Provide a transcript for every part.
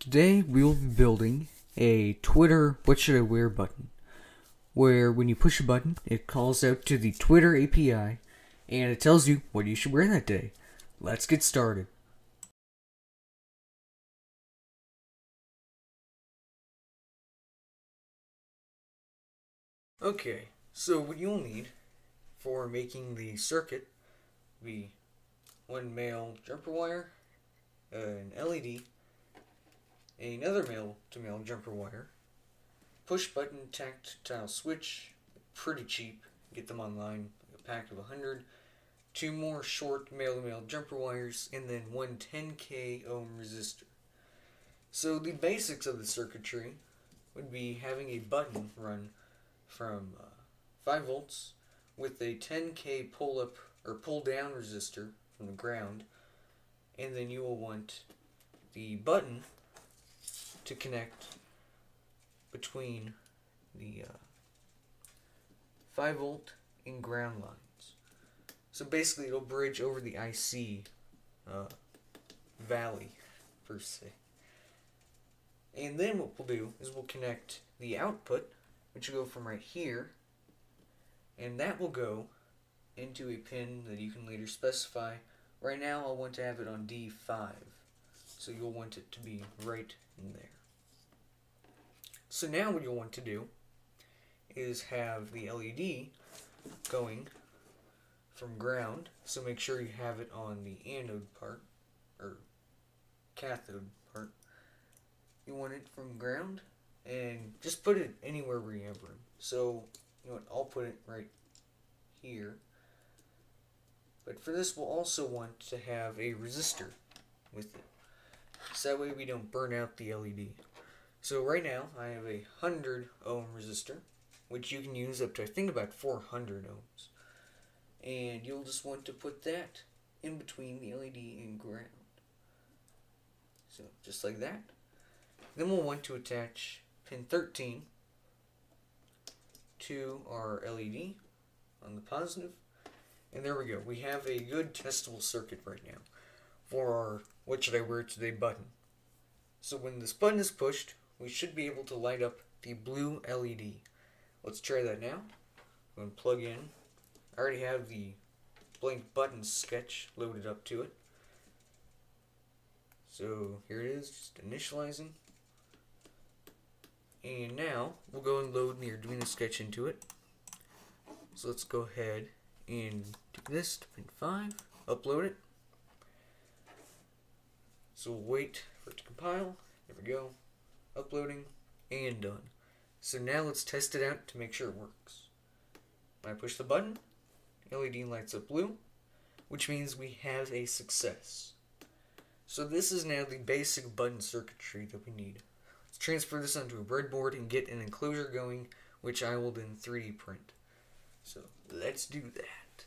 Today we'll be building a Twitter what should I wear button where when you push a button it calls out to the Twitter API and it tells you what you should wear that day. Let's get started. Okay, so what you'll need for making the circuit be one male jumper wire, an LED, another male to male jumper wire, push button tactile switch, pretty cheap, get them online, a pack of 100, two more short male to male jumper wires, and then one 10k ohm resistor. So the basics of the circuitry would be having a button run from uh, 5 volts with a 10k pull up or pull down resistor from the ground and then you will want the button to connect between the uh, 5 volt and ground lines. So basically it'll bridge over the IC uh, valley per se. And then what we'll do is we'll connect the output which will go from right here, and that will go into a pin that you can later specify. Right now I'll want to have it on D5, so you'll want it to be right in there. So now what you'll want to do is have the LED going from ground, so make sure you have it on the anode part, or cathode part. You want it from ground and just put it anywhere where you have room. So, you know what, I'll put it right here. But for this, we'll also want to have a resistor with it. So that way we don't burn out the LED. So right now, I have a 100 ohm resistor, which you can use up to, I think, about 400 ohms. And you'll just want to put that in between the LED and ground. So, just like that. Then we'll want to attach pin 13 to our LED on the positive. And there we go. We have a good testable circuit right now for our what should I wear today button. So when this button is pushed, we should be able to light up the blue LED. Let's try that now. I'm going to plug in. I already have the blank button sketch loaded up to it. So here it is, just initializing. And now we'll go and load the Arduino sketch into it. So let's go ahead and do this to pin 5, upload it. So we'll wait for it to compile. There we go. Uploading and done. So now let's test it out to make sure it works. When I push the button, LED lights up blue, which means we have a success. So this is now the basic button circuitry that we need Let's transfer this onto a breadboard and get an enclosure going, which I will then 3D print. So let's do that.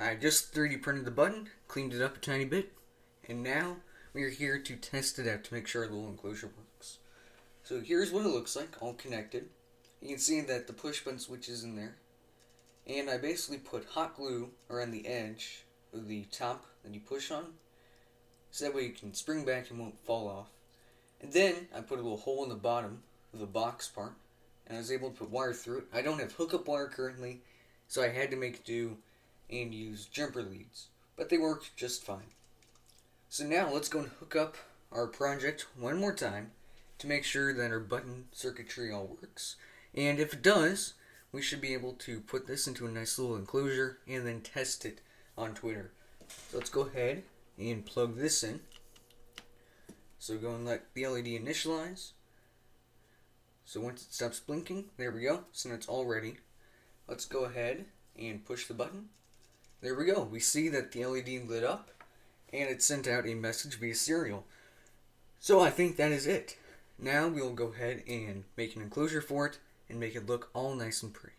I just 3D printed the button, cleaned it up a tiny bit, and now we are here to test it out to make sure the little enclosure works. So here's what it looks like, all connected. You can see that the push button switch is in there. And I basically put hot glue around the edge of the top that you push on, so that way you can spring back and won't fall off. And then I put a little hole in the bottom of the box part, and I was able to put wire through it. I don't have hookup wire currently, so I had to make do and use jumper leads, but they worked just fine. So now let's go and hook up our project one more time to make sure that our button circuitry all works. And if it does, we should be able to put this into a nice little enclosure and then test it on Twitter. So let's go ahead and plug this in. So go and let the LED initialize. So once it stops blinking, there we go. So now it's all ready. Let's go ahead and push the button. There we go. We see that the LED lit up and it sent out a message via serial. So I think that is it. Now we'll go ahead and make an enclosure for it and make it look all nice and pretty.